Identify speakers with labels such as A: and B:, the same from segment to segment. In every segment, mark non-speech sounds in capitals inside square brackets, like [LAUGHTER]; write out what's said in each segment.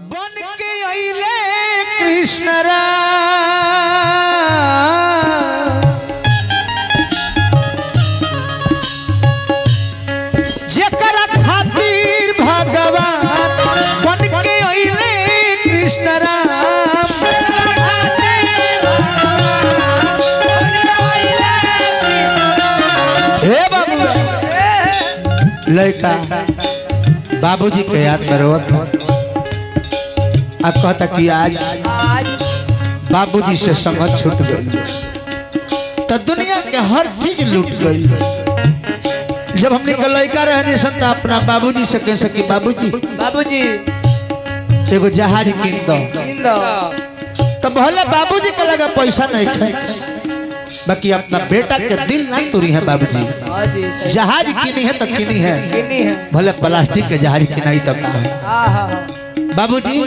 A: बन के अइले कृष्ण खातिर भगवान बन के अइले कृष्ण राम बाबू। लड़का बाबूजी के याद करो। आ कहता कि आज बाबूजी से संगत छूट गई। तो दुनिया के हर चीज़ लूट गई। जब हमने के लड़का रहने सन तो अपना बाबूजी से कह सकी बाबूजी
B: बाबूजी।
A: एगो जहाज़ किन दो। तो भले बाबूजी के लगा पैसा नहीं थे बाकी अपना बेटा के दिल ना तुरी है बाबूजी।
B: हाँ जी
A: जहाज़ किनी है तो किनी है। भले प्लास्टिक के जहाज़ किनाई तो का है।
B: हाँ हाँ। हाँ
A: बाबूजी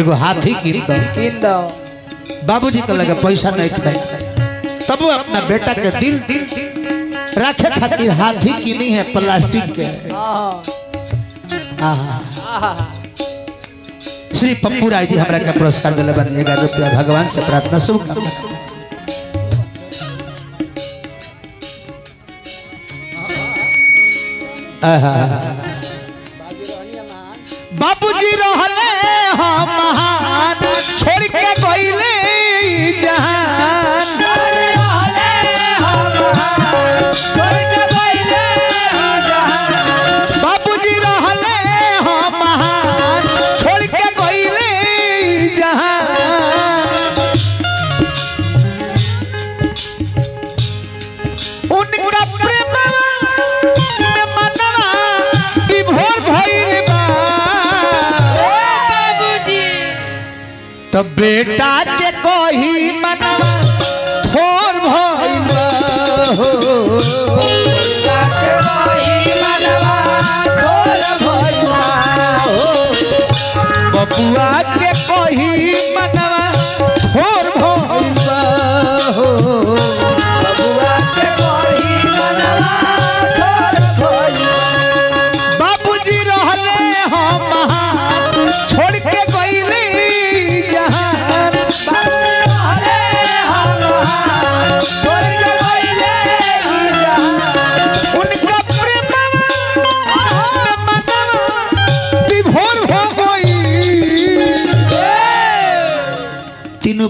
A: एगो हाथी किन दो।
B: किन दो।
A: बाबूजी लगे पैसा नहीं थे तब अपना बेटा के दिल रखे खातिर हाथी किनी है प्लास्टिक के। आहा। श्री पप्पू राय जी हमरा के पुरस्कार दिले बन। ग्यारह रुपया भगवान से प्रार्थना शुभकामना बाबूजी रहले हम महान छोड़ के गइले ई छोड़
B: बाबूजी
A: तो बेटा के कोई मनवा थोर भइल बा हो बबुआ के कोही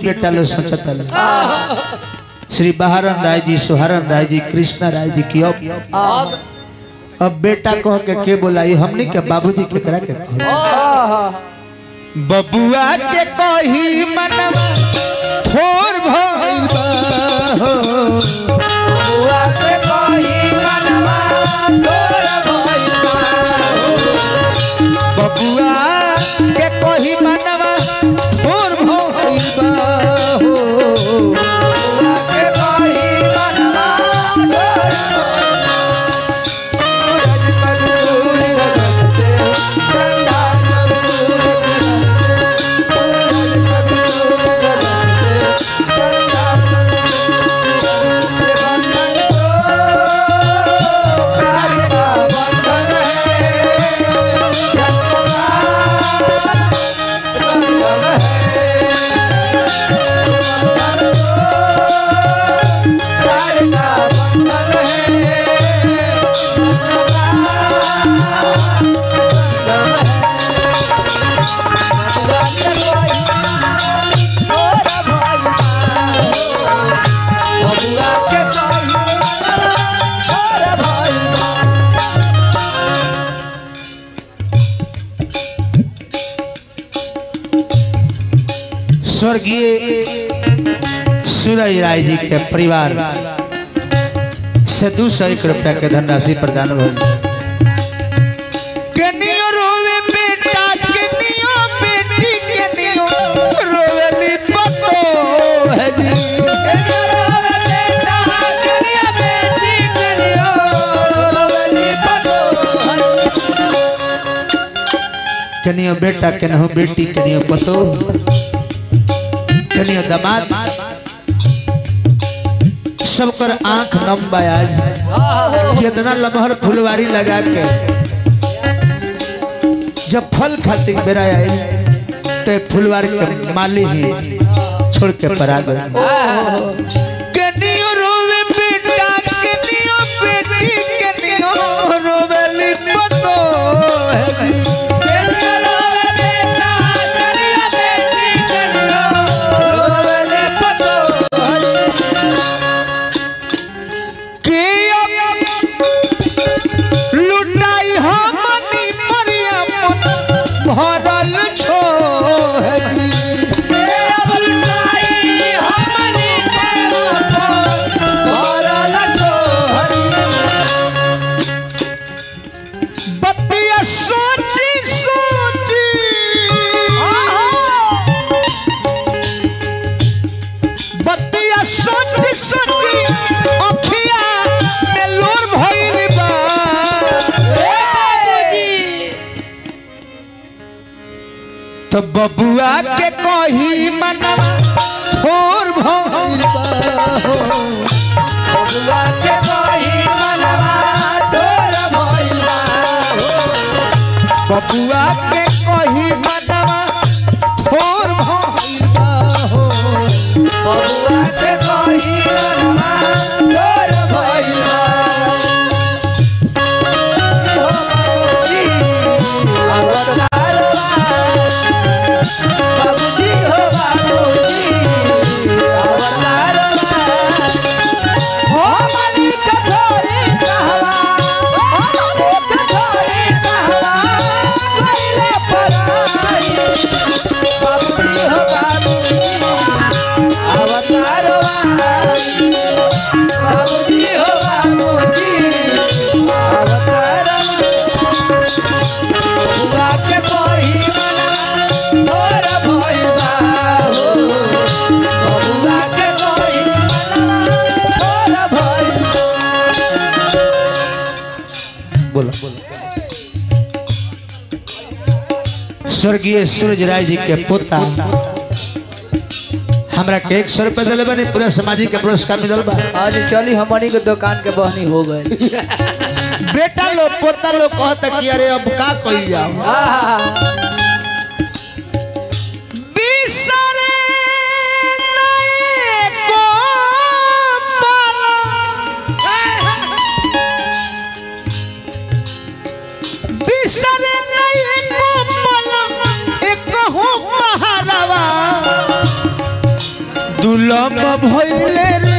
A: बेटा लो श्री बहारन राय जी सुहारन राय जी कृष्णा राय जी की अब
B: अब
A: बेटा कह के के बोलाई हमने के बाबूजी के करा के कहो बबुआ के कही मनवा थोर भइल बा। हो बबुआ के कही मनवा स्वर्गीय सूरज राय जी के परिवार। से दू सौ एक रुपया के धनराशि प्रदान है। केनियो बेटा केनहो बेटी केनियो पतो। केनियो सब सबकर आँख नम बयाज कितना लमहर फुलवारी लगा के। जब फल खातिर मेरा आए तो फुलवारी के माली ही छोड़ के परा गए। बतिया सोची सोची बतिया सोची सोची अखिया में लोर भइल बा तो बबुआ के कही मनवा थोर भइल बा बबुआ के कही स्वर्गीय सूरज राय जी के पोता। हमरा के एक सौ रुपया दिले बने पूरा सामाजिक के पुरस्कार मिलल बा।
B: आज चली हमनी के दुकान के बहनी हो गए। [LAUGHS]
A: बेटा लोग पोता लोग कहता कि अरे अब का कही जाओ। दुलम भइले रे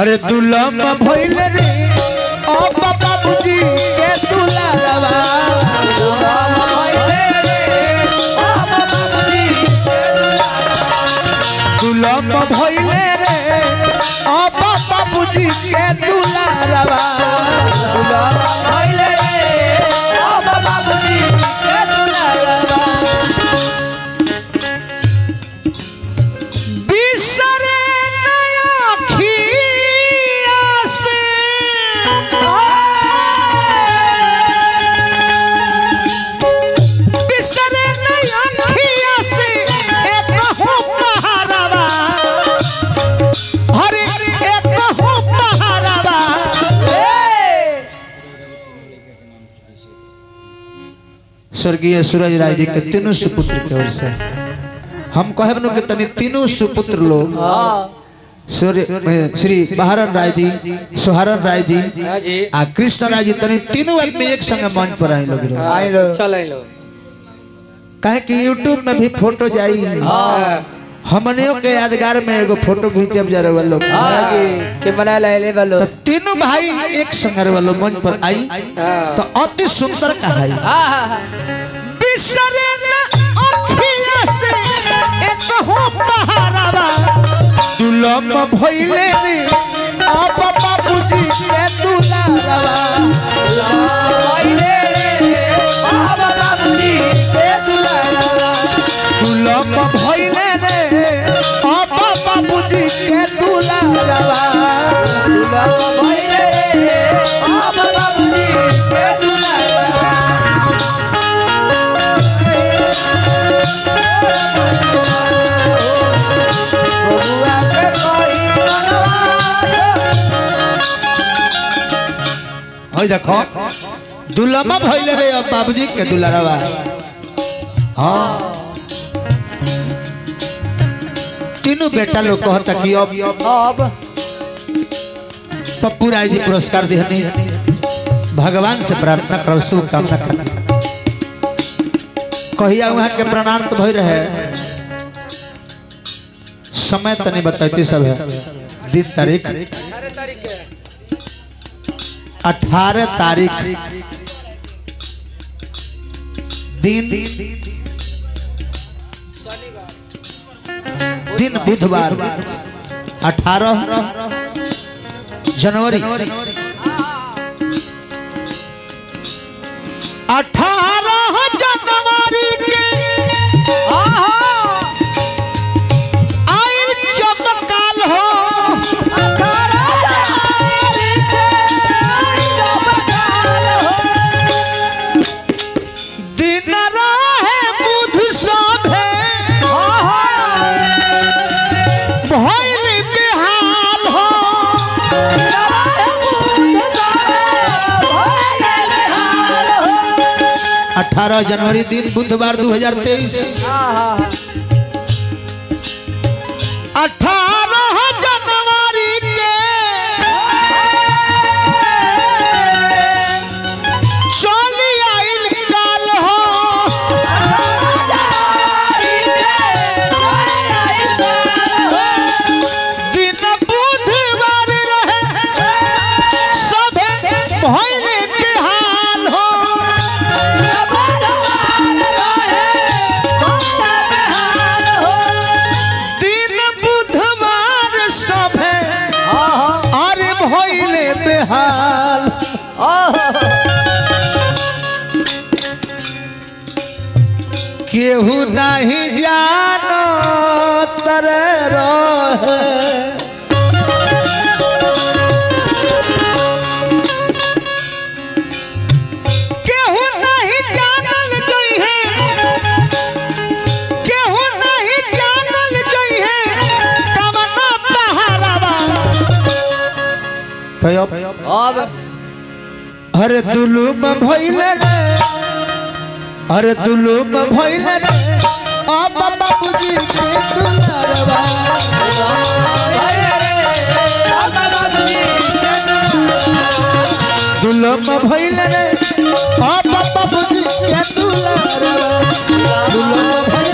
A: अरे दुलम भइले रे ओ बाबूजी के दुलारवा दुलम भइले रे ओ बाबूजी के दुलारवा बिसरे स्वर्गीय सूरज राय जी के तीनों सुपुत्र के ओर से। हम कहब नु के तनी तीनों सुपुत्र लोग। सूर्य श्री बहारन राय जी सुहारन राय जी आ कृष्ण राय जी तनी तीनों आदमी एक संग मंच पर आए लोग कहे
B: आई लो
A: काहे कि यूट्यूब में भी फ़ोटो जाई। हमनियों के यादगार में एगो फ़ोटो खींचब जा रहे लोग
B: के बना ले वालो
A: तो तीनों भाई एक संग वालो मंच पर आई। तो अति सुंदर कहाई। बिसरे न अखिया से एक हो पहाड़वा दुलम भइले रे अब बाबूजी के दुलारवा दुलम हई देखो दुलमा भइले रे अब बाबूजी के दुलारवा हाँ। तीनों बेटा लोग कहता कि अब
B: अब
A: पप्पू राय जी, पुरस्कार दिहनी भगवान से प्रार्थना कर शुभकामना कर। कहिया वहाँ के प्रणांत भई रहे समय तनी बताती सब है। दिन तारीख। अठारह तारीख। दिन। दिन बुधवार। अठारह। जनवरी। अठारह अठारह जनवरी दिन बुधवार 2023 केहू नहीं जानो तर रहे। केहू नहीं जानल जोई है। अरे दुलूम भइल रे ओ बाबूजी के दुलरवा दुलम भइल रे ओ बाबूजी के दुलरवा दुलम भइल